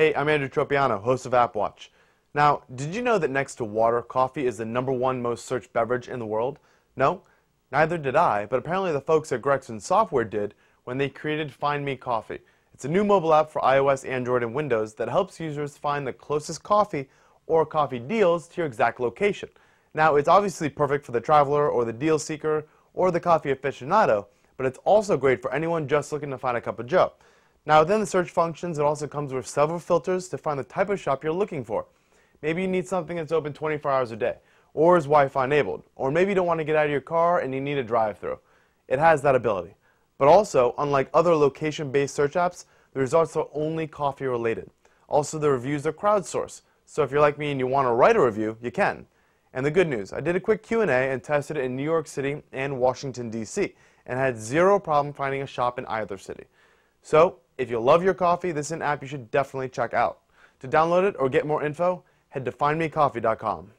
Hey, I'm Andrew Tropiano, host of AppWatch. Now, did you know that next to water, coffee is the number one most searched beverage in the world? No? Neither did I, but apparently the folks at Grexen Software did when they created Find Me Coffee. It's a new mobile app for iOS, Android, and Windows that helps users find the closest coffee or coffee deals to your exact location. Now, it's obviously perfect for the traveler or the deal seeker or the coffee aficionado, but it's also great for anyone just looking to find a cup of joe. Now within the search functions, it also comes with several filters to find the type of shop you're looking for. Maybe you need something that's open 24 hours a day, or is Wi-Fi enabled, or maybe you don't want to get out of your car and you need a drive-through. It has that ability. But also, unlike other location-based search apps, the results are only coffee related. Also, the reviews are crowdsourced, so if you're like me and you want to write a review, you can. And the good news, I did a quick Q&A and tested it in New York City and Washington, D.C and had zero problem finding a shop in either city. So, if you love your coffee, this is an app you should definitely check out. To download it or get more info, head to findmecoffee.com.